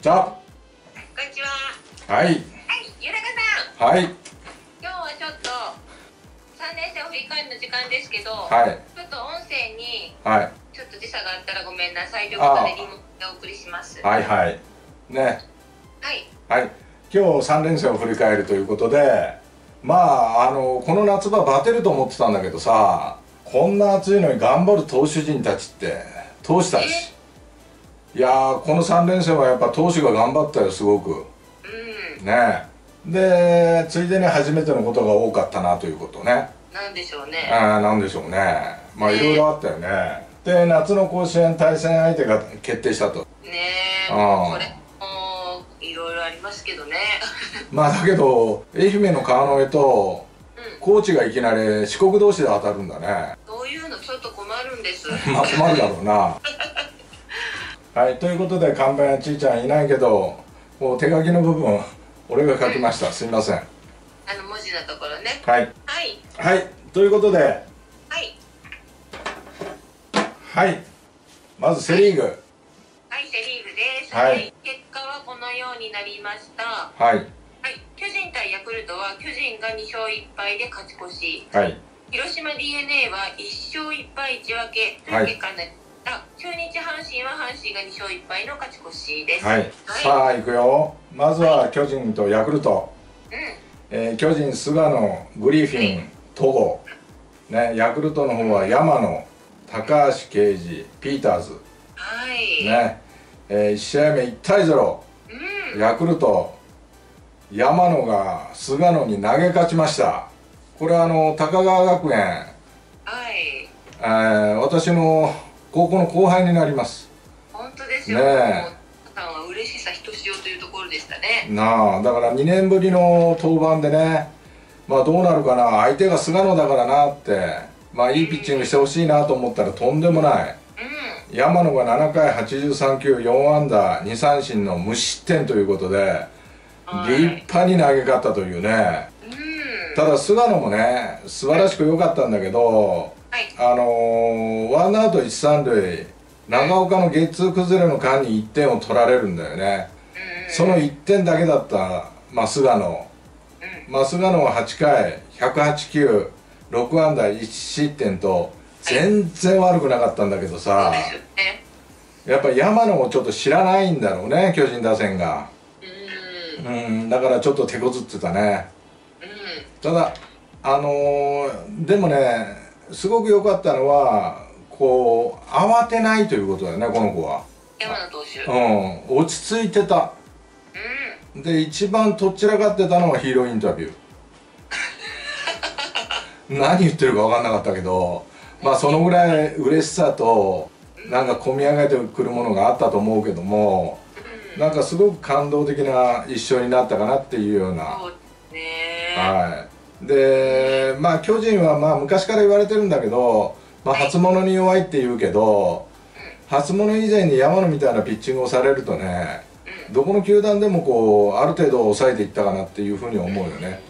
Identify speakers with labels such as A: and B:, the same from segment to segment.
A: じゃあ。
B: こんにちは。
A: はい。
B: はい、ゆらかさん。
A: はい。
B: 今日はちょっと三年生を振り返りの時間ですけど、
A: はい。
B: ちょっと音声に
A: はい。
B: ちょっと時差があったらごめんなさい。ということで
A: あ
B: リモートでお送りします。
A: はいはい。ね。
B: はい。
A: はい。今日3連戦を振り返るということでまああのこの夏場バテると思ってたんだけどさこんな暑いのに頑張る投手陣たちって投手たちいやーこの3連戦はやっぱ投手が頑張ったよすごく。
B: うん。
A: ね。でついでに初めてのことが多かったなということね。
B: なんでしょうね。
A: ああなんでしょうね。まあいろいろあったよね。で夏の甲子園対戦相手が決定したと。
B: ね。え、これもういろいろありますけどね。
A: まあだけど愛媛の川之江と
B: うん。
A: 高知がいきなり四国同士で当たるんだね。
B: そういうの？ちょっと困るんです。
A: まあ困るだろうな はいということで看板やちいちゃんいないけどもう手書きの部分俺が書きました。すいません。
B: あの文字のところね。
A: はい。
B: はい。
A: はいということで
B: はい。
A: はい。まずセ・リーグ。
B: はい、セリーグです。
A: はい。
B: 結果はこのようになりました。
A: はい。
B: はい、巨人対ヤクルトは巨人が2勝1敗で勝ち越し。
A: はい。
B: 広島 d n a は1勝1敗1分けという結果になった、中日阪神は阪神が2勝1敗の勝ち越しです。
A: はい、
B: はい。
A: さあ行くよ。まずは巨人とヤクルト、
B: うん。
A: えー巨人菅野グリフィン戸郷。ねヤクルトの方は山野高橋奎二ピーターズ。
B: はい、
A: ね、え1試合目1対0
B: うん。
A: ヤクルト山野が菅野に投げ勝ちました。これはあの高川学園、
B: はい。
A: えー私の高校の後輩になります。
B: 本当ですよ、
A: ね
B: 嬉しさひとしおというところでしたね。
A: なあだから2年ぶりの登板でねまあどうなるかな相手が菅野だからなってまあいいピッチングしてほしいなと思ったらとんでもない。
B: うん。
A: 山野が7回83球4安打2三振の無失点ということで
B: はい。
A: 立派に投げ勝ったというね。
B: うん。
A: ただ菅野もね素晴らしく良かったんだけど
B: はい
A: あのーワンアウト一三塁長岡のゲッツー崩れの間に1点を取られるんだよね。
B: うん。
A: その1点だけだった、まあ、菅野。
B: うん。
A: まあ、菅野は8回108球6安打1失点と全然悪くなかったんだけどさ。やっぱ山野もちょっと知らないんだろうね巨人打線が。
B: うん。
A: うんだからちょっと手こずってたね。
B: うん。
A: ただあのーでもねすごく良かったのはこう慌てないということだよねこの子は。
B: 山野投手。
A: うん。落ち着いてた。
B: うん。
A: で一番とっちらかってたのはヒーローインタビュー。何言ってるか分かんなかったけどまあそのぐらい嬉しさとなんか込み上げてくるものがあったと思うけどもなんかすごく感動的な一生になったかなっていうような。
B: そうですね。
A: はいでまあ巨人はまあ昔から言われてるんだけど、まあ、初物に弱いって言うけど初物以前に山野みたいなピッチングをされるとねどこの球団でもこうある程度抑えていったかなっていうふうに思うよね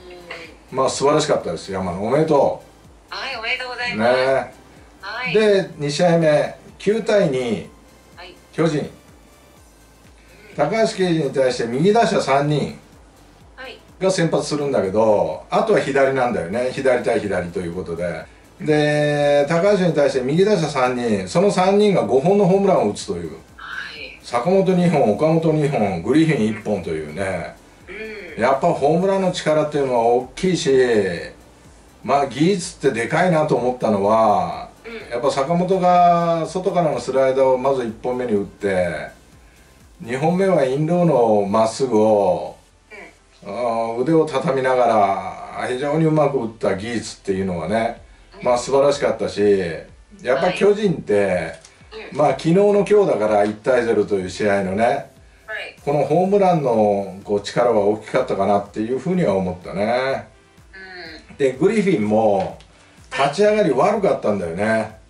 A: まあ素晴らしかったです山野おめでと
B: はい、おめでとうござ
A: う
B: います。
A: ね
B: はい。
A: で2試合目9対2
B: はい。
A: 巨人高橋奎二に対して右打者3人
B: はい。
A: が先発するんだけどあとは左なんだよね左対左ということでで高橋に対して右打者3人その3人が5本のホームランを打つという
B: はい。
A: 坂本2本岡本2本グリフィン1本というね
B: うん。
A: やっぱホームランの力っていうのは大きいしまあ技術ってでかいなと思ったのは
B: うん。
A: やっぱ坂本が外からのスライダーをまず1本目に打って2本目はインローのまっすぐを腕を畳みながら非常にうまく打った技術っていうのはねまあ素晴らしかったしやっぱ巨人ってまあ昨日の今日だから1対0という試合のね
B: はい。
A: このホームランのこう力は大きかったかなっていうふうには思ったね。
B: うん。
A: でグリフィンも立ち上がり悪かったんだよね。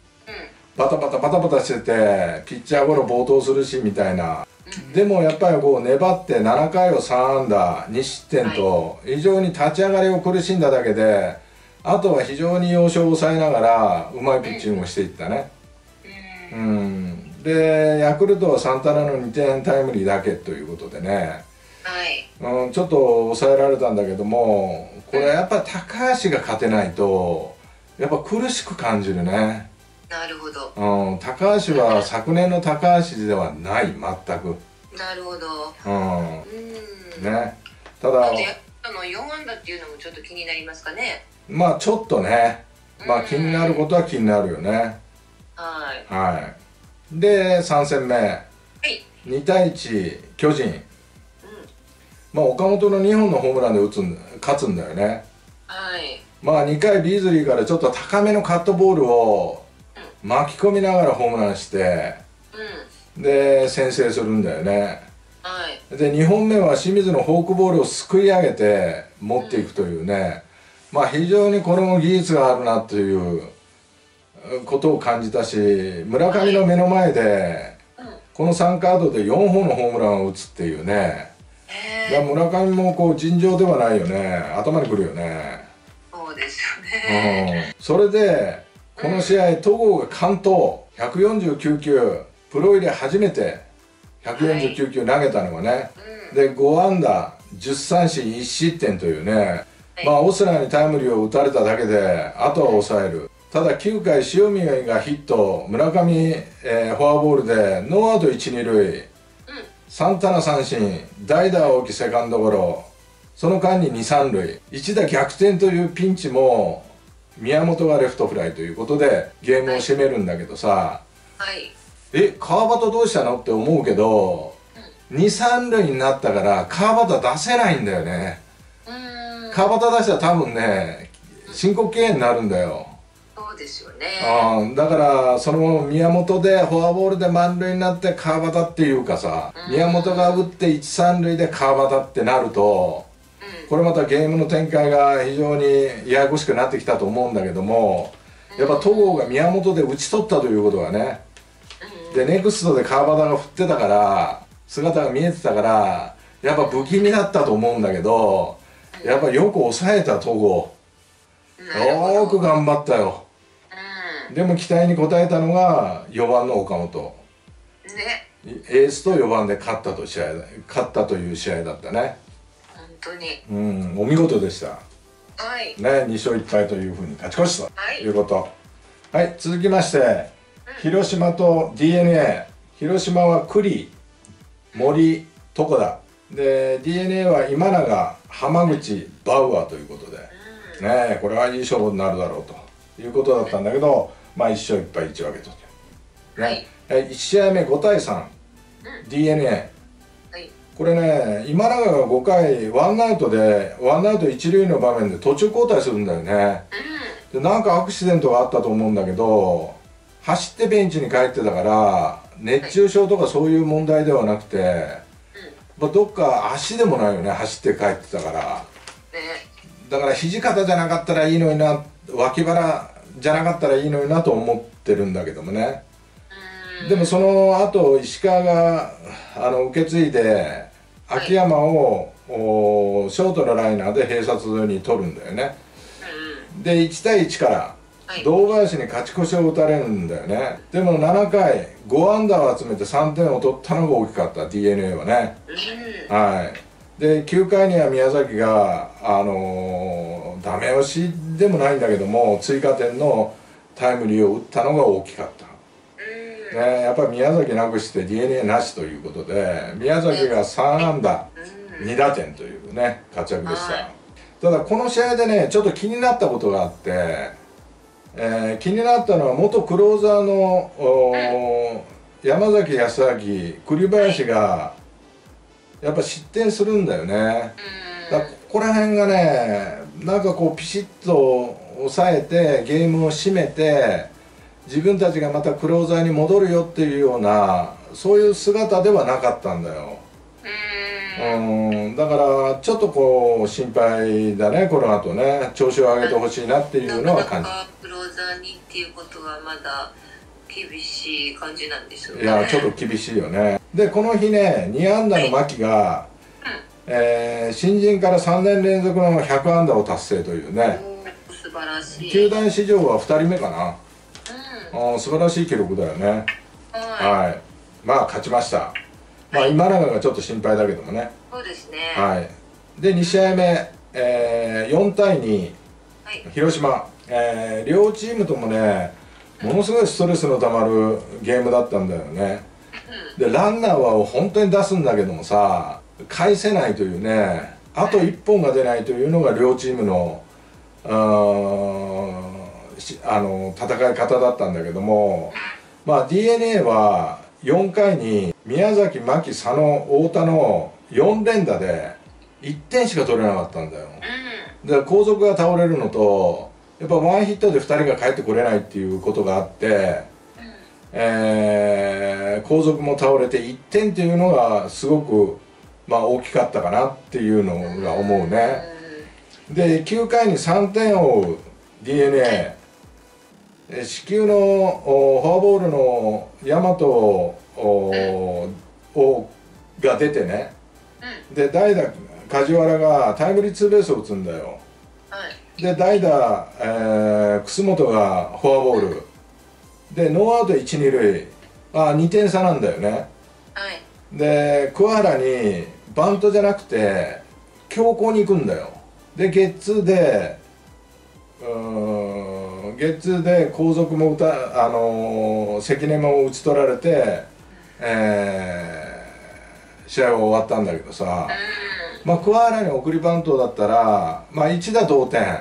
A: バタバタバタバタしててピッチャーゴロ暴投するしみたいなでもやっぱりこう粘って7回を3安打2失点と非常に立ち上がりを苦しんだだけであとは非常に要所を抑えながらうまいピッチングをしていったね。
B: うん。
A: でヤクルトはサンタナの2点タイムリーだけということでね、
B: はい。
A: うん、ちょっと抑えられたんだけどもこれやっぱり高橋が勝てないとやっぱ苦しく感じるね、
B: なるほど。
A: うん、高橋は 昨年の高橋ではない全く、
B: なるほど。
A: うん。
B: うん。
A: ね、ただ
B: あの4安打っていうのもちょっと気になりますかね。
A: まあちょっとね。まあ気になることは気になるよね。
B: はい。
A: はい。で3戦目。
B: はい。
A: 2対1巨人。
B: うん。
A: まあ岡本の2本のホームランで打つん勝つんだよね。
B: はい。
A: まあ2回ビーズリーからちょっと高めのカットボールを巻き込みながらホームランして
B: うん。
A: で先制するんだよね。
B: はい。
A: で2本目は清水のフォークボールをすくい上げて持っていくというね。まあ非常にこれも技術があるなということを感じたし村上の目の前で
B: うん。
A: この3カードで4本のホームランを打つっていうね。いや村上もこう尋常ではないよね。頭にくるよね。
B: そうですよね。
A: うん。それでこの試合戸郷が完投。149球。プロ入れ初めて。149球投げたのがね、
B: うん。
A: で5安打。10三振。1失点というね、まあオスナーにタイムリーを打たれただけであとは抑える。ただ9回塩見がヒット。村上、えーフォアボールでノーアウト1、2塁。サンタナ三振。代打青木セカンドゴロ。その間に2、3塁。一打逆転というピンチも宮本がレフトフライということでゲームを締めるんだけどさ、
B: はい。
A: え川端どうしたのって思うけど23塁になったから川端出せないんだよね。
B: うん。
A: 川端出したら多分ね申告敬遠になるんだよ。
B: そうですよね。
A: あーだからその宮本でフォアボールで満塁になって川端っていうかさ
B: うん。
A: 宮本が打って1、3塁で川端ってなると
B: うん
A: これまたゲームの展開が非常にややこしくなってきたと思うんだけどもやっぱ戸郷が宮本で打ち取ったということがね
B: うん。
A: でネクストで川端が振ってたから姿が見えてたからやっぱ不気味だったと思うんだけどやっぱよく抑えた戸郷。よーく頑張ったよ。
B: うん。
A: でも期待に応えたのが4番の岡本。
B: ね。
A: エースと4番で勝ったと試合だ勝ったという試合だったね。
B: 本当に。
A: うんお見事でした。
B: はい。
A: ね2勝1敗というふうに勝ち越した。と
B: はい。
A: いうこと。はい続きまして広島と d n a 広島は栗森床田。で d n a は今永浜口バウアーということで。
B: うん。
A: ねえこれはいい勝負になるだろうと。いうことだったんだけどまあ1勝1敗1分けと。
B: はい。
A: ね、1試合目5対 3d n a
B: はい
A: これね今永が5回ワンアウトでワンアウト一塁の場面で途中交代するんだよね。でなんかアクシデントがあったと思うんだけど走ってベンチに帰ってたから熱中症とかそういう問題ではなくて、まあ、どっか足でもないよね走って帰ってたから。
B: ね。
A: だから土方じゃなかったらいいのにな脇腹じゃなかったらいいのになと思ってるんだけどもね。
B: うん。
A: でもその後石川があの受け継いで秋山を、おショートのライナーで併殺に取るんだよね。
B: うん
A: で1対1から
B: はい。
A: 堂林に勝ち越しを打たれるんだよね。でも7回5安打を集めて3点を取ったのが大きかった。d n a はね。
B: うん。
A: はい。で9回には宮崎があのーダメ押しでもないんだけども追加点のタイムリーを打ったのが大きかった
B: うん
A: ね、やっぱり宮崎なくして d n a なしということで宮崎が3安打
B: うん。
A: 2打点というね活躍でした、
B: はい。
A: ただこの試合でねちょっと気になったことがあって、えー気になったのは元クローザーのおー山崎康明栗林がやっぱ失点するんだよね。だここら辺がねなんかこうピシッと抑えてゲームを締めて自分たちがまたクローザーに戻るよっていうようなそういう姿ではなかったんだよ。
B: うん。
A: うん。だからちょっとこう心配だねこの後ね。調子を上げてほしいなっていうのは感
B: なかなかクローザーにっていうことはまだ厳しい感じなんですよね。
A: じいやちょっと厳しいよね。でこの日ね2安打の牧が、えー新人から3年連続の100安打を達成というね。
B: 素晴らしい。
A: 球団史上は2人目かな。
B: うん
A: あー素晴らしい記録だよね。
B: ははい、
A: はい、まあ勝ちました、まあ、今永がちょっと心配だけどもね、
B: そうですね。
A: はい、で2試合目、えー4対2
B: はい。
A: 広島、えー両チームともねものすごいストレスのたまるゲームだったんだよね。でランナーは本当に出すんだけどもさ返せないというね。あと1本が出ないというのが両チームのああの戦い方だったんだけどもまあ d n a は4回に宮崎牧佐野太田の4連打で1点しか取れなかったんだよ。
B: う
A: で後続が倒れるのとやっぱワンヒットで2人が帰ってこれないっていうことがあって、えー後続も倒れて1点っていうのがすごく、まあ、大きかったかなっていうのが思うね。で9回に3点を追う d n a え四球のおフォアボールの大和おおが出てね。で代打梶原がタイムリーツーベースを打つんだよ。
B: はい。
A: で代打、えー楠本がフォアボール。でノーアウト一二塁。あ2点差なんだよね。
B: はい。
A: で桑原にバントじゃなくて強行に行くんだよ。でゲッツーでうーんゲッツーで後続も打たあのー関根も打ち取られて、えー試合は終わったんだけどさ、まあ、桑原に送りバントだったら、まあ、一打同点。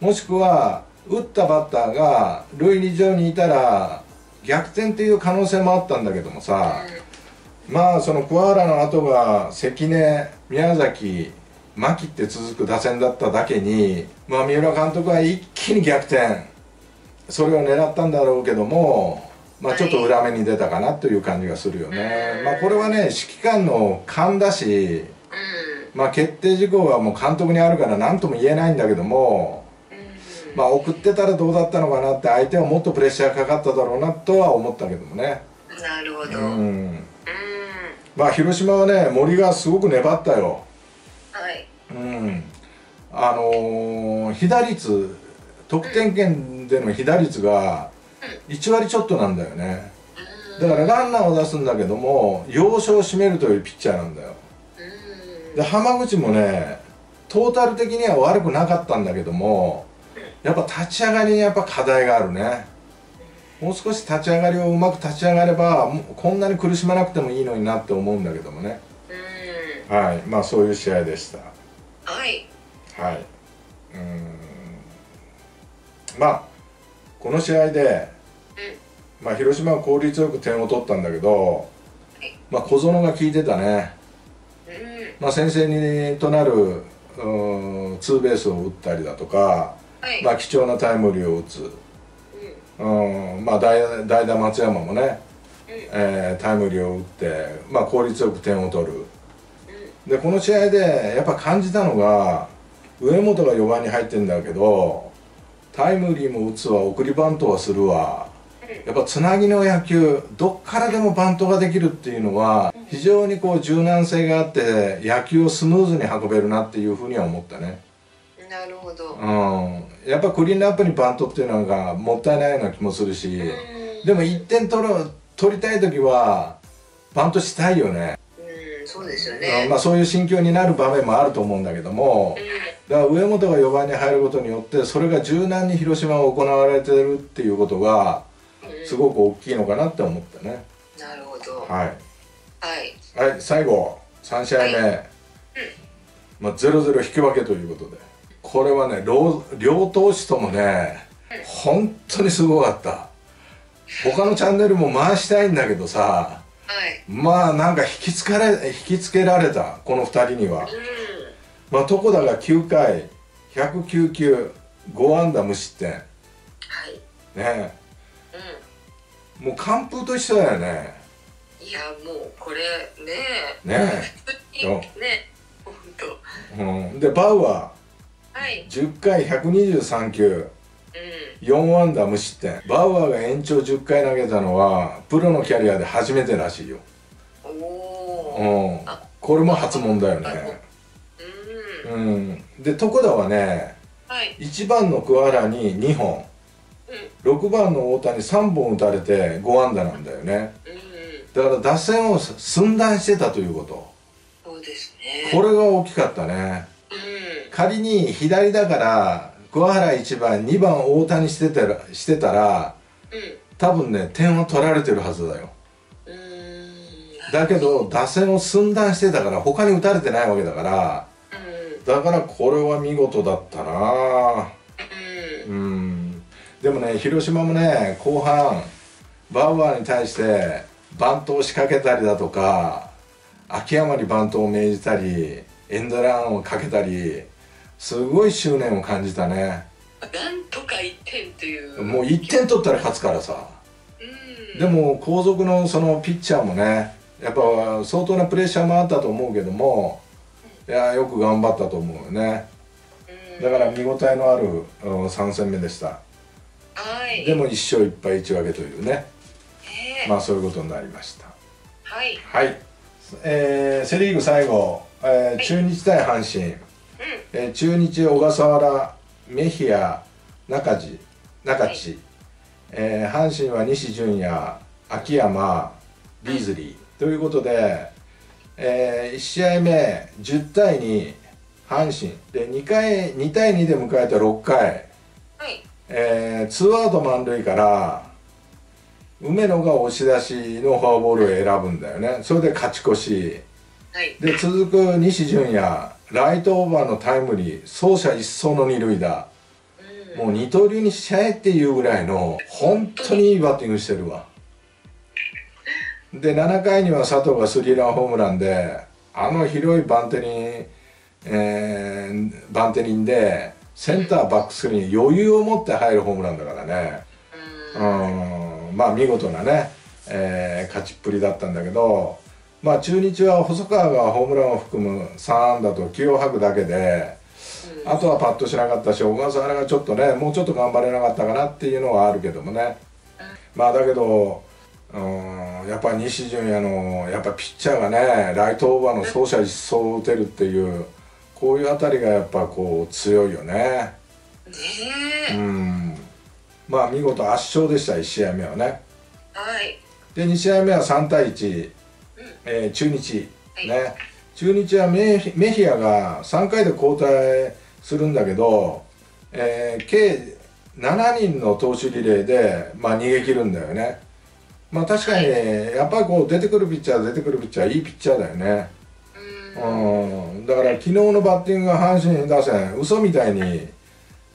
A: もしくは打ったバッターが塁に上にいたら逆転っていう可能性もあったんだけどもさ、まあその桑原の後が関根宮崎牧って続く打線だっただけに、まあ、三浦監督は一気に逆転。それを狙ったんだろうけども、まあ、ちょっと裏目に出たかなという感じがするよね、まあ、これはね指揮官の勘だし、まあ、決定事項はもう監督にあるから何とも言えないんだけども、まあ、送ってたらどうだったのかなって相手はもっとプレッシャーかかっただろうなとは思ったけどもね。
B: なるほど。
A: う
B: うん。
A: んまあ広島はね森がすごく粘ったよ。
B: はい
A: うん。あのー被打率得点圏での被打率が1割ちょっとなんだよね。だからランナーを出すんだけども要所を占めるというピッチャーなんだよ。で浜口もねトータル的には悪くなかったんだけどもやっぱ立ち上がりにやっぱ課題があるね。もう少し立ち上がりをうまく立ち上がればこんなに苦しまなくてもいいのになって思うんだけどもね。
B: うん。
A: はい。まあそういう試合でした
B: はい。
A: はい。うーん。まあこの試合で、まあ、広島は効率よく点を取ったんだけど、まあ、小園が効いてたね、
B: うん。
A: まあ、先制にとなるうーんツーベースを打ったりだとか、
B: はい。
A: まあ、貴重なタイムリーを打つ、うん。まあ、代打代打松山もね、えータイムリーを打って、まあ、効率よく点を取るでこの試合でやっぱ感じたのが上本が4番に入ってんだけどタイムリーも打つわ送りバントはするわ。やっぱつなぎの野球どっからでもバントができるっていうのは非常にこう柔軟性があって野球をスムーズに運べるなっていうふうには思ったね。
B: なるほど。
A: うん。やっぱクリーンアップにバントっていうのがもったいないような気もするし。でも1点取ろ取りたい時はバントしたいよね。
B: うんそうですよ
A: うん
B: ね
A: まあ、そういう心境になる場面もあると思うんだけどもだから上本が4番に入ることによってそれが柔軟に広島は行われてるっていうことがすごく大きいのかなって思ったね。
B: なるほど。
A: はい。
B: はい。
A: はい最後3試合目、まあ、0-0引き分けということで。これはね両両投手ともね本当にすごかった。他のチャンネルも回したいんだけどさ
B: はい
A: まあなんか引きつかれ引きつけられたこの2人には。まあ、床田が9回109球5安打無失点。
B: はい。
A: ね
B: う
A: もう完封と一緒だよね。
B: んいやもうこれね
A: ね
B: 普通にね本当。
A: うん、でバウア
B: はい。
A: ー10回123球。
B: う
A: 4安打無失点。バウアーが延長10回投げたのはプロのキャリアで初めてらしいよ、
B: んおお
A: うん、これも初問だよね。
B: うん
A: うん。で床田はね
B: はい。
A: 1番の桑原に2本。6番の大谷3本打たれて5安打なんだよね。
B: うんうん。
A: だから打線を寸断してたということ。
B: そうですね。
A: これが大きかったね。
B: うん。
A: 仮に左だから桑原1番2番大谷してたらしてたら
B: うん。
A: 多分ね点を取られてるはずだよ。だけど打線を寸断してたから他に打たれてないわけだから
B: うん。
A: だからこれは見事だったな。
B: うん。
A: うん。でもね広島もね後半バウアーに対してバントを仕掛けたりだとか秋山にバントを命じたりエンドランをかけたりすごい執念を感じたね。
B: なんとか1点という。
A: もう1点取ったら勝つからさ。
B: うん。
A: でも後続のそのピッチャーもねやっぱ相当なプレッシャーもあったと思うけどもいやよく頑張ったと思うよね。
B: うん。
A: だから見応えのあるうん3戦目でした。
B: はい。
A: でも1勝1敗1分けというね。
B: ねえ。
A: まあそういうことになりました。
B: はい。
A: はい、えーセ・リーグ最後、えー
B: い。
A: 中日対阪神、
B: うん
A: えー中日小笠原メヒア中地中地、えー阪神は西純也秋山ビーズリー、ということで、え1試合目10対2阪神。で2回2対2で迎えた6回、
B: はい。
A: えー、ツーアウト満塁から梅野が押し出しのフォアボールを選ぶんだよね。それで勝ち越し。
B: はい。
A: で続く西純也ライトオーバーのタイムリー走者一掃の二塁打。
B: うん
A: もう二刀流にしちゃえっていうぐらいの本当にいいバッティングしてるわ。で7回には佐藤がスリーランホームランであの広いバンテリン、えーバンテリンでセンターバックスクリーン余裕を持って入るホームランだからね。
B: うん。
A: うん。まあ見事なね、えー勝ちっぷりだったんだけどまあ中日は細川がホームランを含む3安打と気を吐くだけで
B: うん。
A: あとはパッとしなかったし小笠原がちょっとねもうちょっと頑張れなかったかなっていうのはあるけどもね。まあだけどうんやっぱ西純也のやっぱピッチャーがねライトオーバーの走者一掃を打てるっていうこういうあたりがやっぱこう強いよね。
B: ねえ。
A: うん。まあ見事圧勝でした1試合目はね。
B: はい。
A: で2試合目は3対1、
B: うん
A: えー中日。
B: はい。
A: ね。中日はメヒアが3回で交代するんだけど、えー計7人の投手リレーで、まあ、逃げ切るんだよね。まあ確かにやっぱりこう出てくるピッチャー出てくるピッチャーいいピッチャーだよね。
B: うん。
A: うん。だから昨日のバッティングが阪神打線嘘みたいに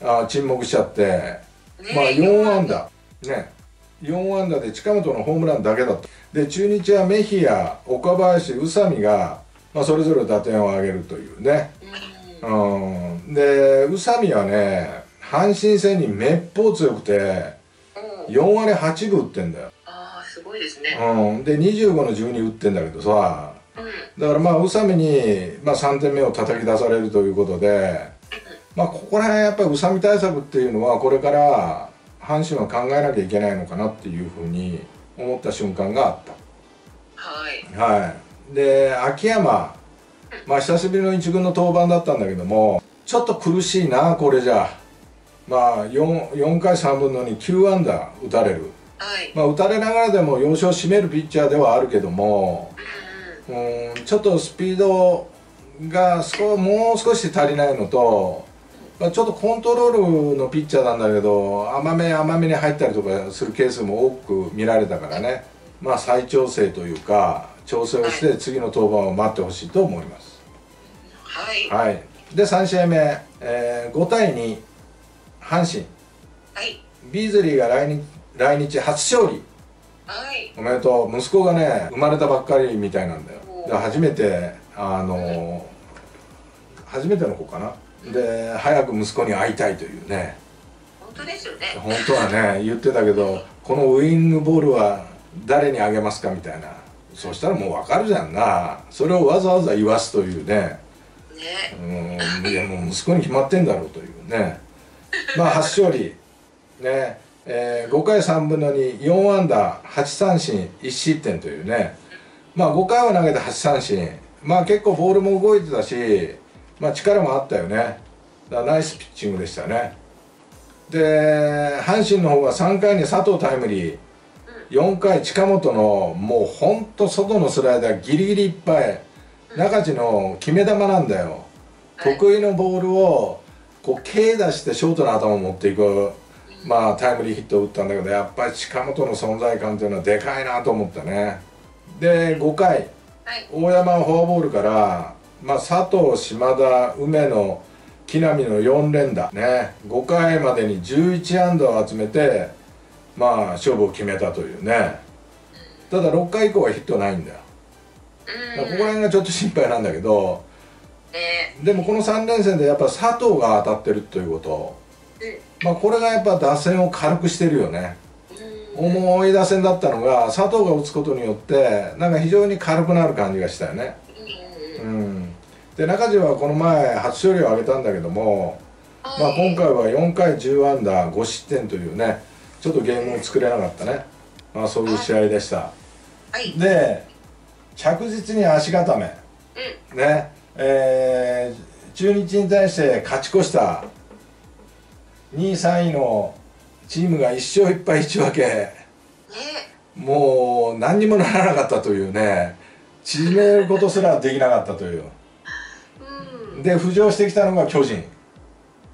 A: あ沈黙しちゃって。
B: ね
A: まあ4安打。ね4安打で近本のホームランだけだったで中日はメヒア岡林宇佐美が、まあ、それぞれ打点を挙げるというね。
B: うん。
A: うんで宇佐美はね阪神戦にめっぽう強くて
B: うん。
A: 4割8分打ってんだよ、
B: ああすごいですね。
A: うん、で25の12打ってんだけどさ。
B: うん。
A: だからまあ宇佐美に、まあ、3点目を叩き出されるということでまあここら辺やっぱり宇佐美対策っていうのはこれから阪神は考えなきゃいけないのかなっていうふうに思った瞬間があった。
B: はい。
A: はい、で秋山、まあ、久しぶりの一軍の登板だったんだけどもちょっと苦しいなこれじゃ。まあ 4, 4回3分の29安打打たれる、
B: はい。
A: まあ、打たれながらでも要所を締めるピッチャーではあるけども
B: うん
A: うんちょっとスピードが少もう少し足りないのと、まあ、ちょっとコントロールのピッチャーなんだけど甘め甘めに入ったりとかするケースも多く見られたからね。まあ再調整というか調整をして次の登板を待ってほしいと思います。
B: はい。
A: はい、で3試合目、えー5対2阪神。
B: はい。
A: ビーズリーが来日来日初勝利。
B: はい。
A: おめでとう。息子がね生まれたばっかりみたいなんだよ。で初めてあの初めての子かなで早く息子に会いたいというね。
B: 本当ですよね。
A: 本当はね言ってたけどこのウイングボールは誰にあげますかみたいな。そしたらもう分かるじゃんな。それをわざわざ言わすというね。
B: ね。
A: うんいやもう息子に決まってんだろうというね。まあ初勝利ねえー5回3分の24安打8三振1失点というね。まあ5回は投げて8三振。まあ結構ボールも動いてたしまあ力もあったよね。だからナイスピッチングでしたね。で阪神の方が3回に佐藤タイムリー。4回近本のもうほんと外のスライダーギリギリいっぱい。中地の決め球なんだよ、
B: はい
A: 得意のボールをこう K 出してショートの頭を持っていく、まあ、タイムリーヒットを打ったんだけどやっぱり近本の存在感というのはでかいなと思ったね。で5回。
B: はい。
A: 大山はフォアボールから、まあ、佐藤島田梅野木浪の4連打ね。5回までに11安打を集めてまあ勝負を決めたというね。ただ6回以降はヒットないんだよ。ここら辺がちょっと心配なんだけど。
B: ね。
A: でもこの3連戦でやっぱ佐藤が当たってるということ。まあこれがやっぱ打線を軽くしてるよね。
B: うん。
A: 重い打線だったのが佐藤が打つことによってなんか非常に軽くなる感じがしたよね。うんで中地はこの前初勝利を挙げたんだけども、まあ、
B: はい
A: 今回は4回10安打5失点というねちょっとゲームを作れなかったね、まあ、そういう試合でした。
B: はい。
A: で着実に足固め。
B: うん。
A: ね。えー中日に対して勝ち越した2位3位のチームが1勝1敗1分け。
B: ね。
A: もう何にもならなかったというね。縮めることすらできなかったという。
B: うん
A: で浮上してきたのが巨人、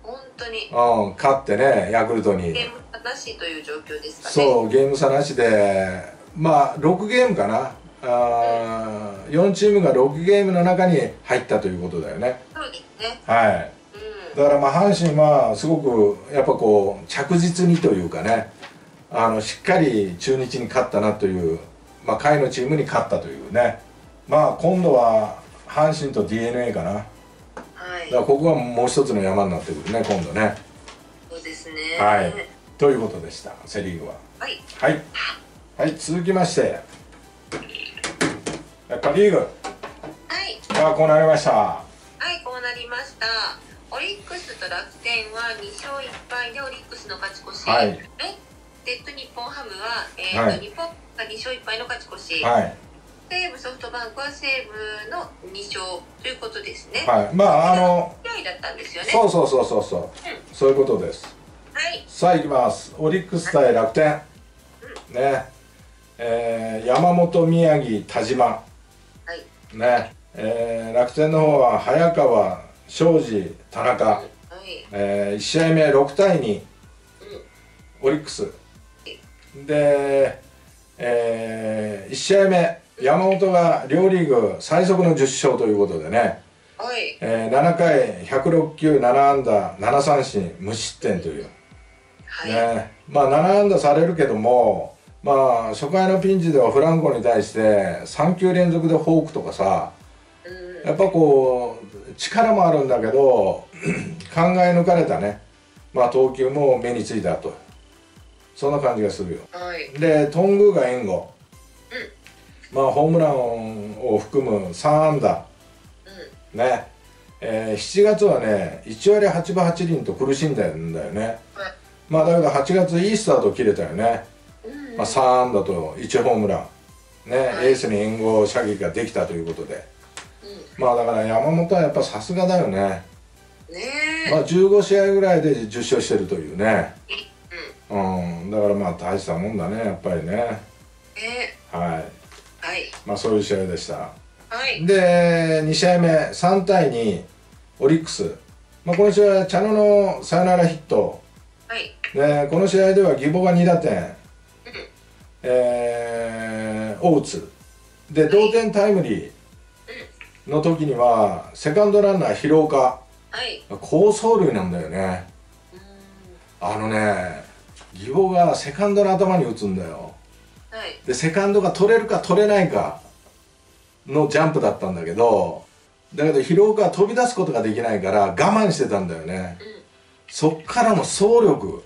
B: 本当に。
A: うん、勝ってねヤクルトに。
B: ゲームなしという状況ですかね。
A: そうゲーム差なしでまあ6ゲームかな。あー4チームが6ゲームの中に入ったということだよね。
B: そうですね。
A: はい。
B: うん。
A: だからまあ阪神はすごくやっぱこう着実にというかね。あのしっかり中日に勝ったなという、まあ、下位のチームに勝ったというね。まあ今度は阪神と d n a かなだか
B: はい
A: らここがもう一つの山になってくるね今度ね。
B: そうですね。
A: はい。ということでしたセ・リーグは。
B: はい。
A: はい。はい続きまして。パ・リーグ。
B: はい。
A: がこうなりました。
B: はいこうなりました。オリックスと楽天は2勝1敗でオリックスの勝ち越し、
A: はい。
B: レッド日本ハムは、えーと
A: はい。
B: 日本が2勝1敗の勝ち越し、
A: はい
B: 西武ソフトバンクは西武の2勝ということですね、
A: はい。まああの
B: 試合だったんですよね。
A: そうそうそうそうそう。そういうことです。
B: はい。
A: さあ行きます。オリックス対楽天。ね。えー山本宮城田島。
B: はい。
A: ね。えー楽天の方は早川庄司田中、
B: はい。
A: え1試合目6対2オリックス。で、え1試合目山本が両リーグ最速の10勝ということでね、
B: はい。
A: えー7回106球7安打7三振無失点という。
B: はい、
A: ね、まあ7安打されるけどもまあ初回のピンチではフランコに対して3球連続でフォークとかさ
B: うん。
A: やっぱこう力もあるんだけど 考え抜かれたね。まあ投球も目についたと。そんな感じがするよ。
B: はい。
A: で頓宮が援護まあホームランを含む3安打。
B: う
A: ね。えー7月はね1割8分8厘と苦しんだんだよね。まあだけど8月いいスタート切れたよね。
B: うん。
A: まあ、3安打と1ホームラン、ね。
B: はい。
A: エースに援護射撃ができたということで。
B: う
A: まあだから山本はやっぱさすがだよね、
B: んねえ、
A: まあ、15試合ぐらいで10勝してるというね。
B: う
A: うん。だからまあ大したもんだねやっぱりね。
B: んね。
A: はい
B: はい。
A: まあそういう試合でした。
B: はい。
A: で2試合目3対2オリックス、まあ、この試合は茶野のサヨナラヒット、
B: はい。
A: ね、この試合では義母が2打点。
B: うん。
A: えー、大津で同点タイムリー。の時にはセカンドランナー広岡。
B: はい。
A: 好走塁なんだよね。
B: うん。
A: あのね義母がセカンドの頭に打つんだよ
B: はい。
A: でセカンドが取れるか取れないかのジャンプだったんだけどだけど広岡は飛び出すことができないから我慢してたんだよね。
B: うん。
A: そっからの走力。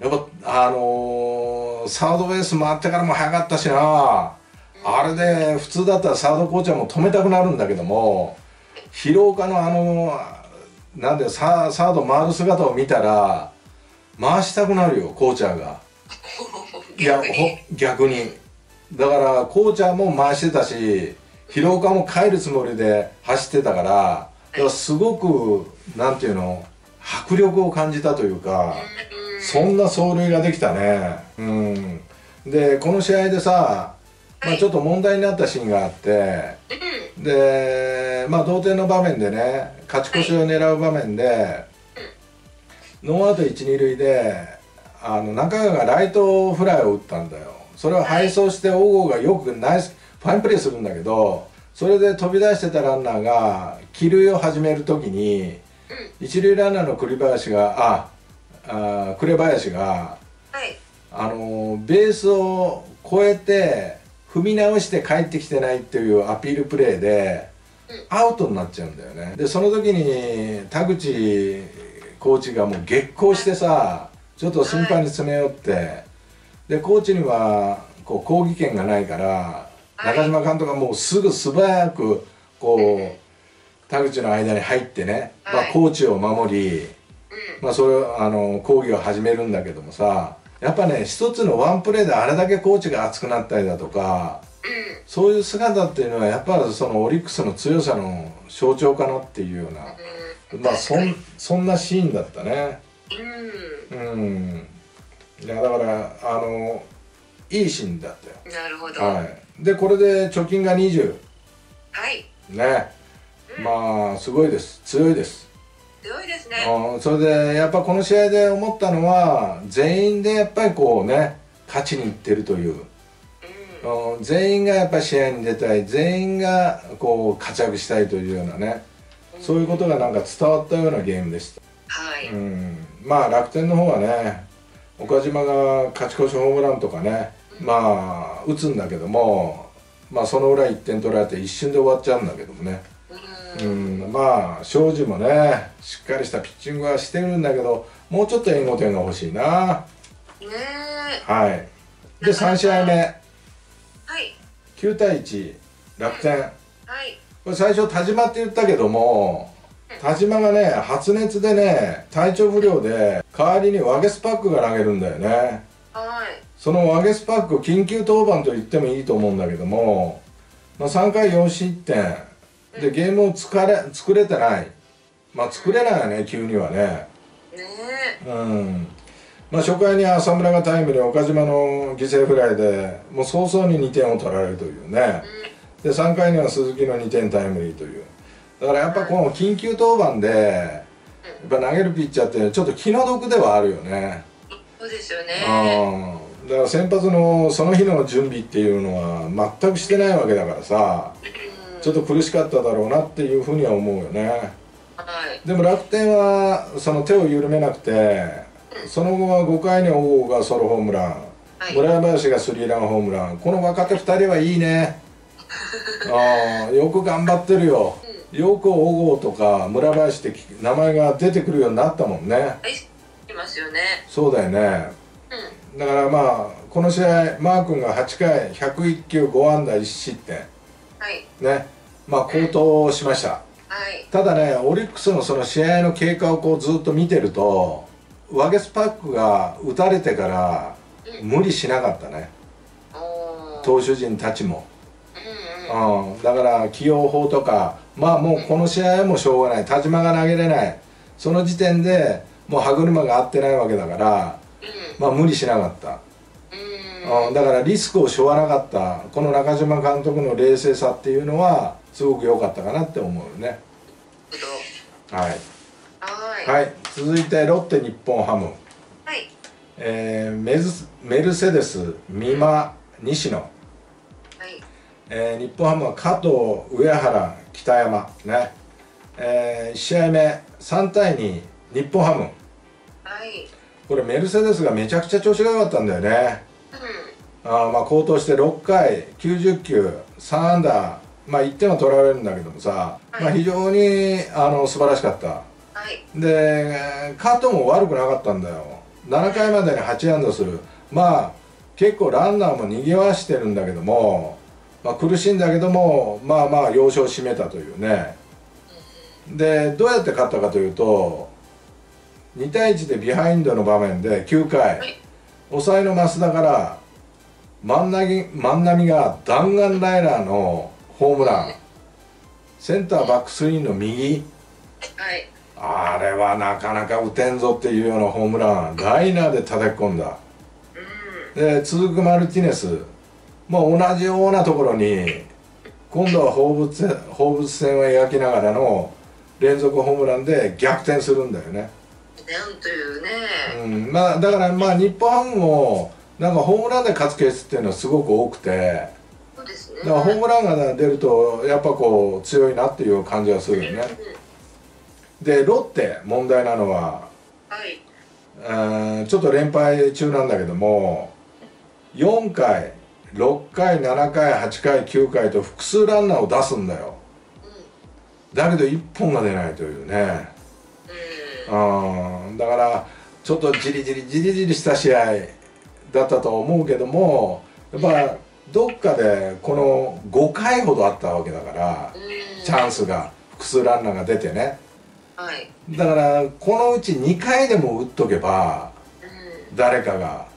B: うん。
A: やっぱあのーサードベース回ってからも早かったしな。あれで普通だったらサードコーチャーも止めたくなるんだけども広岡のあのなんでササード回る姿を見たら回したくなるよコーチャーが
B: 逆に。
A: ほ逆に。だからコーチャーも回してたし広岡も帰るつもりで走ってたからだからすごくなんていうの迫力を感じたというか、そんな走塁ができたね。うん。でこの試合でさ、まあ、ちょっと問題になったシーンがあって、でまあ同点の場面でね勝ち越しを狙う場面で、ノーアウト一二塁であの中川がライトフライを打ったんだよ。それを背走して小郷がよくナイスファインプレーするんだけどそれで飛び出してたランナーが帰塁を始める時に一塁ランナーの栗林がああ紅林が
B: はい。
A: あのベースを越えて踏み直して帰ってきてないっていうアピールプレーでアウトになっちゃうんだよね。でその時に田口コーチがもう激高してさちょっと審判に詰め寄ってでコーチにはこう抗議権がないから
B: はい。
A: 中島監督がもうすぐ素早くこう田口の間に入ってね、まあ、
B: はい。
A: コーチを守り
B: うん。
A: まあ、それをあの講義を始めるんだけどもさやっぱね一つのワンプレーであれだけコーチが熱くなったりだとか
B: うん。
A: そういう姿っていうのはやっぱりそのオリックスの強さの象徴かなっていうような、
B: うん。
A: まあ、そんそんなシーンだったね。
B: うん
A: うん。いやだからあのいいシーンだったよ。
B: なるほど。
A: はい。でこれで貯金が20
B: はい。
A: ね。まあすごいです。強いです。
B: 強いですね。
A: うん。それでやっぱこの試合で思ったのは全員でやっぱりこうね勝ちにいってるという、
B: うん。
A: うん。全員がやっぱり試合に出たい。全員がこう活躍したいというようなね。そういうことがなんか伝わったようなゲームでした、
B: はい。
A: うん、まあ楽天の方はね岡島が勝ち越しホームランとかねまあ打つんだけどもまあその裏1点取られて一瞬で終わっちゃうんだけどもね。
B: うん。
A: うん、まあ庄司もねしっかりしたピッチングはしてるんだけどもうちょっと援護点が欲しいな。はい。で3試合目。
B: はい。
A: 9対1楽天。
B: はい。
A: これ最初田島って言ったけども田島がね発熱でね体調不良で代わりにワゲスパックが投げるんだよね。
B: はい。
A: そのワゲスパック緊急登板と言ってもいいと思うんだけども、まあ、3回4失点。でゲームをつかれ作れてない。まあ作れないよね急にはね。
B: ね
A: うん。まあ初回に浅村がタイムリー岡島の犠牲フライでもう早々に2点を取られるというね。で3回には鈴木の2点タイムリーというだからやっぱこの緊急登板でやっぱ投げるピッチャーってちょっと気の毒ではあるよね。
B: そうですよね。
A: うん。だから先発のその日の準備っていうのは全くしてないわけだからさ
B: うん。
A: ちょっと苦しかっただろうなっていうふうには思うよね。
B: はい。
A: でも楽天はその手を緩めなくてその後は5回に小郷がソロホームラン
B: はい。
A: 村林がスリーランホームランこの若手2人はいいね。あ あよく頑張ってるよよく小郷とか村林って名前が出てくるようになったもんね。
B: はいしますよね。
A: そうだよね。
B: うん。
A: だからまあこの試合マー君が8回101球5安打1失点。
B: はい。
A: ね。まあ好投しました。
B: はい。
A: ただねオリックスのその試合の経過をこうずっと見てるとワゲスパックが打たれてから無理しなかったね。
B: おー。
A: 投手陣たちも、
B: うんうん。
A: うん、だから起用法とかまあもうこの試合はもうしょうがない。田島が投げれない。その時点でもう歯車が合ってないわけだからまあ無理しなかった、
B: うん。
A: うん、だからリスクを背負わなかった。この中島監督の冷静さっていうのはすごく良かったかなって思うよね。はい、
B: はい。
A: はい、続いてロッテ日本ハム。
B: はい。
A: えーメズメルセデス美馬西野、
B: はい。
A: えー日本ハムは加藤上原北山ね、え1試合目3対2日本ハム。
B: はい。
A: これメルセデスがめちゃくちゃ調子が良かったんだよね。
B: うん。
A: あーまあ好投して6回90球3安打まあ1点は取られるんだけどもさ、まあ、非常にあの素晴らしかった。
B: はい。
A: で加藤も悪くなかったんだよ。7回までに8安打する。まあ結構ランナーも逃げわしてるんだけども、まあ、苦しいんだけどもまあまあ要所を締めたというね。でどうやって勝ったかというと2対1でビハインドの場面で9回抑えの増田から万波万波が弾丸ライナーのホームラン。センターバックスクリーンの右。
B: はい。
A: あれはなかなか打てんぞっていうようなホームラン。ライナーで叩き込んだ。
B: うん。
A: で続くマルティネスも同じようなところに今度は放物線放物線を描きながらの連続ホームランで逆転するんだよね、
B: なんというね、
A: うん、まあだからまあ日本ハムもなんかホームランで勝つケースっていうのはすごく多くて
B: そうですね。
A: だからホームランが出るとやっぱこう強いなっていう感じがするよね。でロッテ問題なのは
B: はい。
A: うんちょっと連敗中なんだけども4回6回7回8回9回と複数ランナーを出すんだよ。だけど1本が出ないというね。
B: うん。
A: うん。だからちょっとじりじりじりじりした試合だったと思うけどもやっぱどっかでこの5回ほどあったわけだから
B: うん。
A: チャンスが複数ランナーが出てね。
B: はい。
A: だからこのうち2回でも打っとけば
B: うん。
A: 誰かが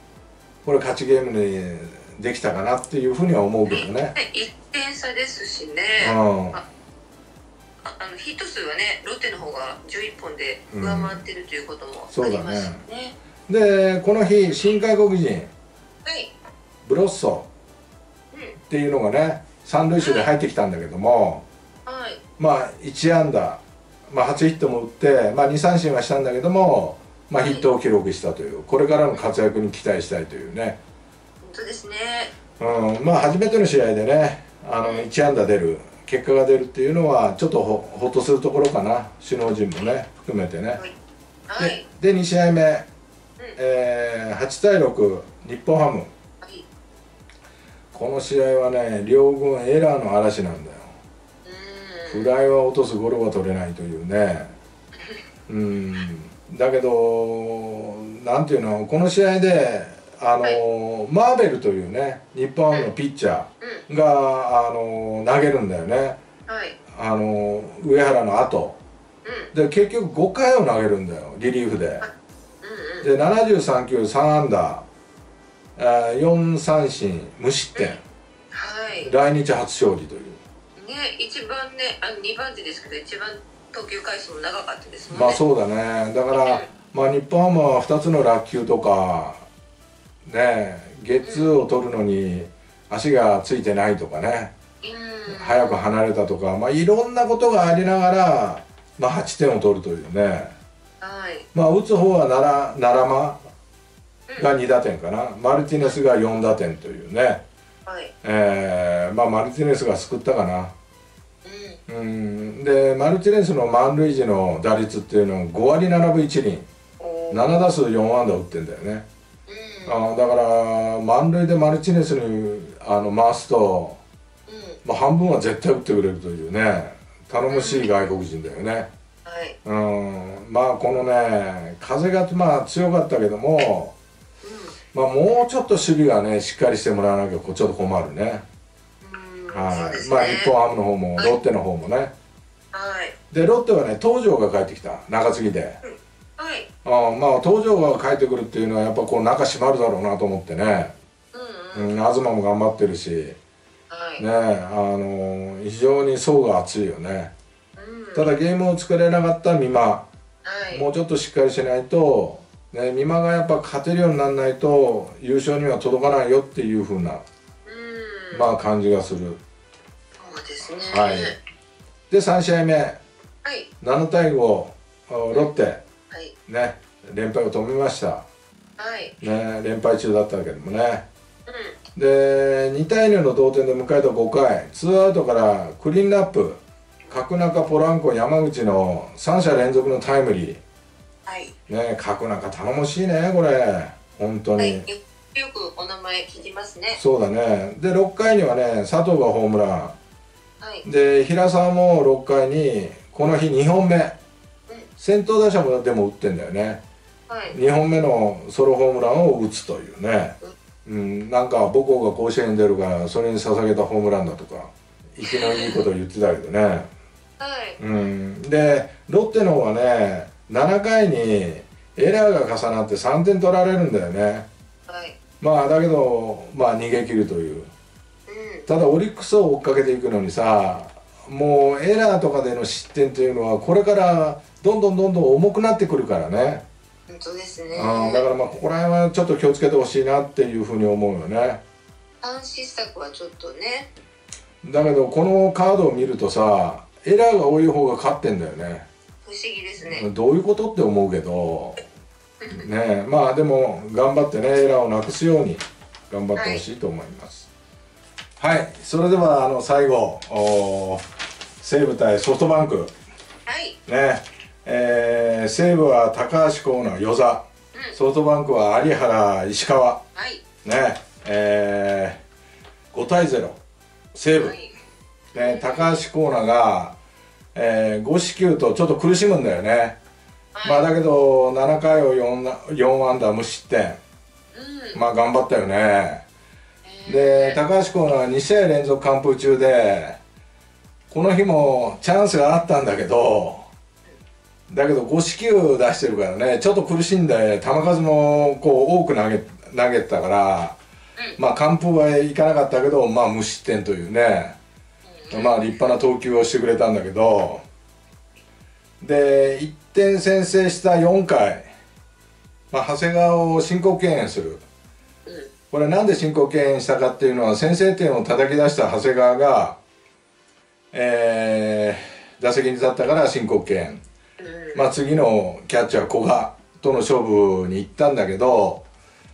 A: これ勝ちゲームにできたかなっていうふうには思うけどね。
B: 1点差ですしね、
A: うん。
B: ああのヒット数はねロッテの方が11本で上回ってるということも
A: そうだね。
B: ありますね,、
A: でこの日新外国人。
B: はい、
A: ブロッソ。
B: うん
A: っていうのがね三塁手で入ってきたんだけども。
B: はい。
A: まあ1安打、まあ、初ヒットも打って、まあ、2三振はしたんだけども、まあ、ヒットを記録したという。これからの活躍に期待したいというね、
B: 本当ですね。
A: うん、まあ初めての試合でねあの1安打出る結果が出るっていうのはちょっとほほっとするところかな首脳陣もね含めてね。
B: はい。
A: でで2試合目、えー8対6日本ハム。
B: はい。
A: この試合はね両軍エラーの嵐なんだよ。
B: うん。
A: フライは落とすゴロは取れないというね。うん。だけどなんていうのこの試合であの、マーベルというね日本ハムのピッチャ
B: うん。
A: ーがあの投げるんだよね。
B: はい。
A: あの上原の後。
B: うん。
A: で結局5回を投げるんだよリリーフで。
B: うんうん。
A: で73球3安打あー4三振無失点。
B: はい。
A: 来日初勝利という。
B: ね一番ねあの2番手ですけど一番投球回数も長かったですもんね。
A: まあそうだね。だから、まあ、日本ハムは2つの落球とかねゲッツーを取るのに足がついてないとかね。
B: うん。
A: 早く離れたとか、まあ、いろんなことがありながら、まあ、8点を取るというね。
B: はい。
A: まあ打つ方は奈良間が2打点かな。マルティネスが4打点というね。
B: はい。
A: えーまあマルティネスが救ったかな。
B: うん。
A: うん。でマルティネスの満塁時の打率っていうのは5割7分1厘。
B: おー。
A: 7打数4安打打ってんだよね、
B: うん
A: あだから満塁でマルティネスにあの回すと、
B: うん。
A: まあ、半分は絶対打ってくれるというね。頼もしい外国人だよね。
B: はい。
A: うん。まあこのね風がまあ強かったけども、
B: う
A: まあ、もうちょっと守備がねしっかりしてもらわなきゃちょっと困るね。はい、
B: ね。
A: まあ日本ハムの方も
B: はい
A: ロッテの方もね、
B: はい。
A: でロッテはね東條が帰ってきた。中継ぎで。
B: はい
A: あまあ東條が帰ってくるっていうのはやっぱこう中締まるだろうなと思ってね、
B: うんうん。
A: うん、東も頑張ってるし。
B: はい。
A: ねあの非常に層が厚いよね。
B: うん。
A: ただゲームを作れなかった美馬。
B: はい。
A: もうちょっとしっかりしないと、ね、美馬がやっぱ勝てるようにならないと優勝には届かないよっていうふうな、
B: うん。
A: まあ、感じがする。
B: そうですね。
A: はい。で3試合目。
B: はい。
A: 7対5ロッテ。
B: はい
A: ね連敗を止めました。
B: はい。
A: ね連敗中だったけどもね。
B: うん。
A: で2対2の同点で迎えた5回ツーアウトからクリーンナップ。角中ポランコ山口の3者連続のタイムリ
B: はい。
A: ーね角中頼もしいねこれ。本当に、
B: はい。よよくお名前聞きますね。
A: そうだね。で6回にはね佐藤がホームラ
B: はい。
A: ンで平沢も6回にこの日2本目先頭打者もでも打ってんだよね。
B: はい。
A: 2本目のソロホームランを打つというね、うん、なんか母校が甲子園に出るからそれに捧げたホームランだとか生きのいいことを言ってたけどね、
B: はい。
A: うん、でロッテの方はね7回にエラーが重なって3点取られるんだよね。
B: はい。
A: まあだけどまあ逃げ切るという。
B: うん。
A: ただオリックスを追っかけていくのにさもうエラーとかでの失点というのはこれからどんどんどんどん重くなってくるからね、
B: 本当ですね。
A: うん、だからまあここら辺はちょっと気をつけてほしいなっていうふうに思うよね。
B: 監視策はちょっとね。
A: だけどこのカードを見るとさエラーが多い方が勝ってんだよね。
B: 不思議ですね。
A: どういうことって思うけど。ねえまあでも頑張ってねエラーをなくすように頑張ってほしいと思います。はい、それではあの最後おー西武対ソフトバンク。
B: はい。
A: ねえー西武は高橋光成与座。
B: うん。
A: ソフトバンクは有原石川。
B: はい。
A: ねえー、5対0西武、
B: はい。
A: ね、高橋光成が、えー、5四球とちょっと苦しむんだよね、まあだけど7回を 4, 4アンダー無失点。
B: うん。
A: まあ頑張ったよね。で高橋光成は2試合連続完封中でこの日もチャンスがあったんだけどだけど5四球出してるからねちょっと苦しんで球数もこう多く投げ投げてたから、まあ完封はいかなかったけどまあ無失点というね、まあ立派な投球をしてくれたんだけど。で1点先制した4回、まあ、長谷川を申告敬遠する。
B: うん。
A: これなんで申告敬遠したかっていうのは先制点を叩き出した長谷川が、えー打席に立ったから申告敬遠、
B: うん
A: まあ、次のキャッチャー古賀との勝負に行ったんだけど、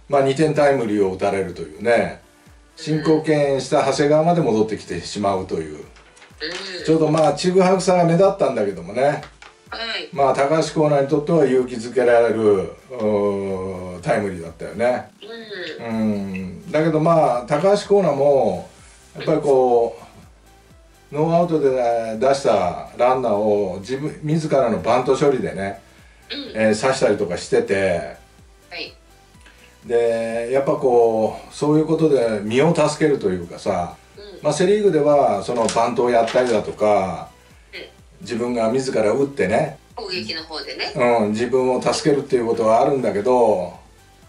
A: まあ、2点タイムリーを打たれるというね申告敬遠した長谷川まで戻ってきてしまうという。
B: うん。
A: ちょっとまあちぐはぐさが目立ったんだけどもね。
B: はい。
A: まあ高橋光成にとっては勇気づけられるうータイムリーだったよね。
B: うん。
A: うん。だけどまあ高橋光成もやっぱりこうノーアウトで出したランナーを自分自らのバント処理でね、
B: うん。
A: えー刺したりとかしてて
B: はい。
A: でやっぱこうそういうことで身を助けるというかさ、
B: うん。
A: まあ、セ・リーグではそのバントをやったりだとか
B: うん。
A: 自分が自ら打ってね
B: 攻撃の方でね。
A: うん、自分を助けるっていうことはあるんだけど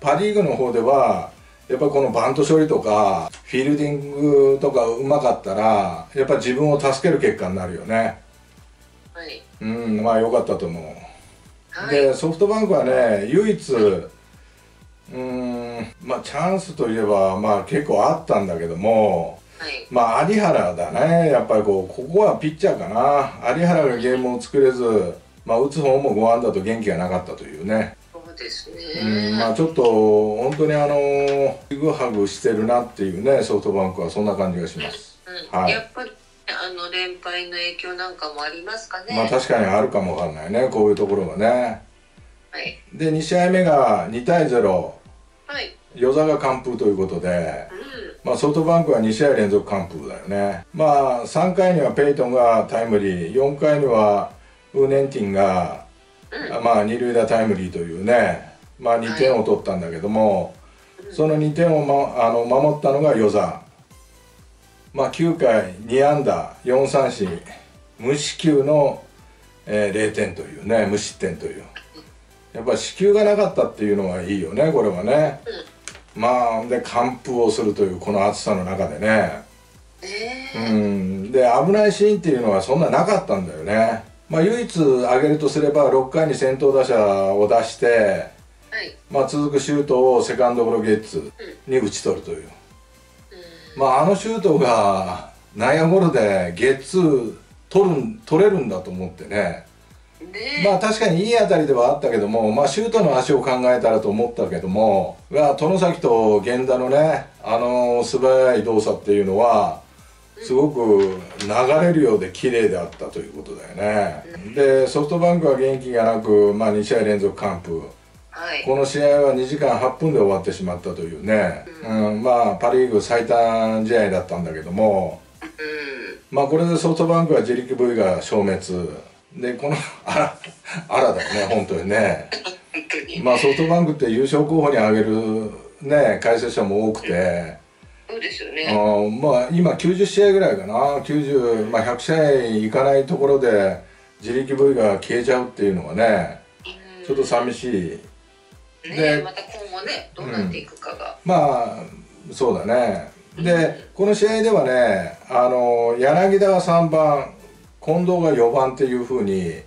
A: パ・リーグの方ではやっぱこのバント処理とかフィールディングとかうまかったらやっぱ自分を助ける結果になるよね。
B: はい。
A: うんまあ良かったと思う、
B: はい。
A: でソフトバンクはね唯一うーんまあチャンスといえばまあ結構あったんだけども
B: はい。
A: まあ有原だね。やっぱりこうここはピッチャーかな。有原がゲームを作れずまあ打つ方も5安打と元気がなかったというね
B: です
A: うんまあ
B: ね
A: ちょっと本当にあのちぐはぐしてるなっていうねソフトバンクはそんな感じがします。
B: うん
A: はい。
B: やっぱりあの連敗の影響なんかもありますかね。
A: まあ確かにあるかもわかんないねこういうところがね。
B: はい。
A: で2試合目が2対0
B: はい。
A: 与座が完封ということで。
B: う
A: まあソフトバンクは2試合連続完封だよね。まあ3回にはペイトンがタイムリー。4回にはウーネンティンがまあ二塁打タイムリーというね。まあ2点を取ったんだけども、その2点を、ま、あの守ったのが与座。まあ9回2安打4三振無四球の、えー0点というね無失点という。やっぱ四球がなかったっていうのはいいよねこれはね、まあで完封をするというこの暑さの中でね。
B: ね
A: う
B: え
A: ん。で危ないシーンっていうのはそんななかったんだよねまあ唯一挙げるとすれば6回に先頭打者を出して
B: はい。
A: まあ、続くシュートをセカンドゴロゲッツに打ち取るという、まあ、あのシュートが内野ゴロでゲッツ取るん取れるんだと思ってね。まあ確かにいい当たりではあったけども、まあ、シュートの足を考えたらと思ったけどもが外崎と源田のねあの素早い動作っていうのはすごく流れるようで綺麗であったということだよね。でソフトバンクは元気がなく、まあ、2試合連続完封。
B: はい。
A: この試合は2時間8分で終わってしまったというね、うん。まあパ・リーグ最短試合だったんだけども。
B: うん。
A: まあこれでソフトバンクは自力 V が消滅。でこのあらあらだよね本当にね。
B: 本当に。
A: まあソフトバンクって優勝候補に挙げるね解説者も多くて、
B: そうですよ
A: あ
B: ね
A: ーまあ今90試合ぐらいかな。90、まあ、100試合いかないところで自力 V が消えちゃうっていうのはねちょっと寂しい。
B: ね
A: で
B: また今後ねどうなっていくかが。
A: まあそうだね。でこの試合ではねあの柳田が3番近藤が4番っていうふうに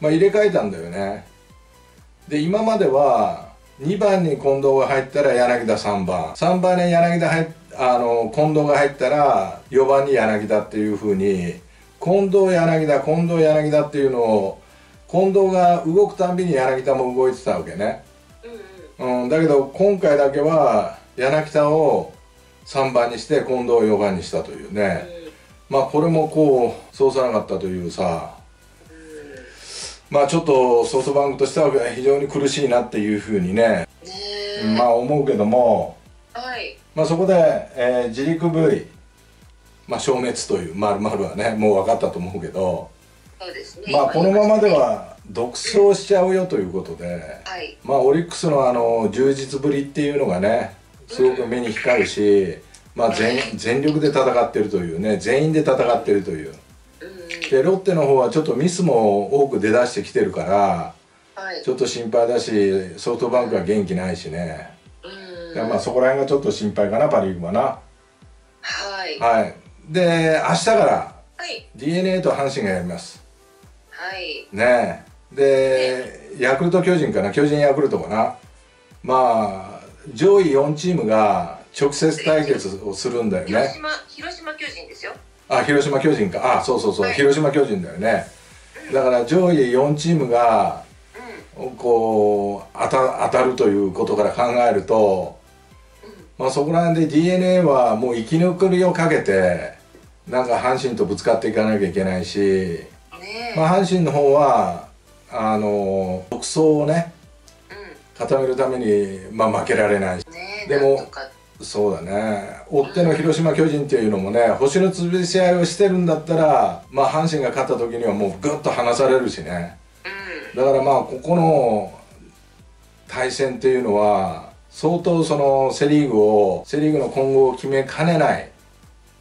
A: まあ、入れ替えたんだよね。で今までは2番に近藤が入ったら柳田3番。3番に柳田入あの近藤が入ったら4番に柳田っていうふうに近藤柳田近藤柳田っていうのを近藤が動くたんびに柳田も動いてたわけね、
B: うんうん。
A: うん、だけど今回だけは柳田を3番にして近藤を4番にしたというね。まあこれもこうそうさなかったというさまあちょっとソフトバンクとしては非常に苦しいなっていうふうにね
B: ねえ。
A: まあ思うけども、
B: はい。
A: まあ、そこで、えー自力 V、まあ、消滅という丸々はねもう分かったと思うけど
B: そうですね。
A: まあこのままで
B: 今
A: は独走しちゃうよということで
B: はい。
A: まあオリックスのあの充実ぶりっていうのがねすごく目に光るし、まあ、全全力で戦ってるというね全員で戦ってるという。
B: うんうん
A: でロッテの方はちょっとミスも多く出だしてきてるから
B: はい。
A: ちょっと心配だしソフトバンクは元気ないしね。
B: うん。
A: まあそこら辺がちょっと心配かなパ・リーグはな。
B: はい。
A: はい。で明日から
B: はい。
A: d n a と阪神がやります。
B: はい。
A: ね。えでヤクルト巨人かな。巨人ヤクルトかな。まあ上位4チームが直接対決をするんだよね。
B: 広島広島巨人ですよ
A: あ広島巨人か。あそうそうそう、
B: はい
A: 広島巨人だよね。だから上位4チームが
B: う
A: こう当た当たるということから考えると、
B: んうん。
A: まあ、そこら辺で d n a はもう生き残りをかけてなんか阪神とぶつかっていかなきゃいけないし、
B: ねえ。
A: まあ、阪神の方はあの独走をね
B: う
A: 固めるために、まあ、負けられないし。
B: んねえ
A: でもそうだね。追っ手の広島巨人っていうのもね星の潰し合いをしてるんだったら、まあ、阪神が勝った時にはもうぐっと離されるしね。
B: うん。
A: だからまあここの対戦っていうのは相当そのセ・リーグをセ・リーグの今後を決めかねない。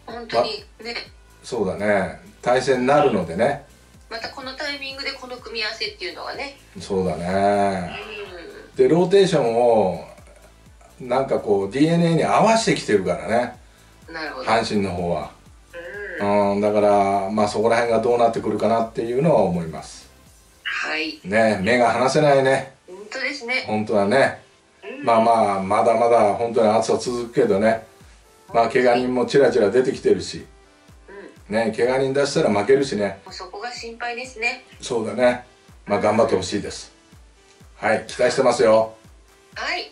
B: 本当にね。
A: そうだね。対戦になるのでね。
B: またこのタイミングでこの組み合わせっていうのはね。
A: そうだ
B: う
A: ね
B: ん。
A: でローテーションをなんかこう d n a に合わせてきてるからね。
B: なるほど。
A: 阪神の方は、
B: うん。
A: うん、だからまあそこら辺がどうなってくるかなっていうのは思います。
B: はい。
A: ね目が離せないね。
B: 本当ですね。
A: 本当はね。
B: うん。
A: まあまあまだまだ本当に暑さ続くけどね。まあ怪我人もちらちら出てきてるし。
B: うん。
A: ね怪我人出したら負けるしね。
B: そこが心配ですね。
A: そうだね。まあ頑張ってほしいです。はい期待してますよ。
B: はい